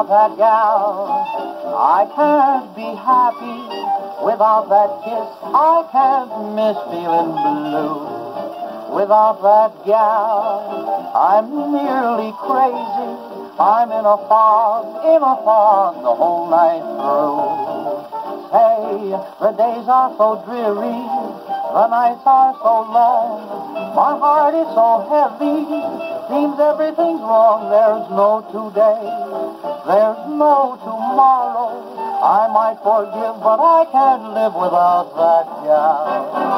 Without that gal, I can't be happy. Without that kiss, I can't miss feeling blue. Without that gal, I'm nearly crazy. I'm in a fog, in a fog the whole night through. Hey, the days are so dreary, the nights are so long. My heart is so heavy, seems everything's wrong. There's no today, there's no tomorrow. I might forgive, but I can't live without that gal.